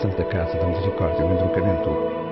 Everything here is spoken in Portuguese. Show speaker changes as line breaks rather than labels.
Santa Casa da Misericórdia do Entroncamento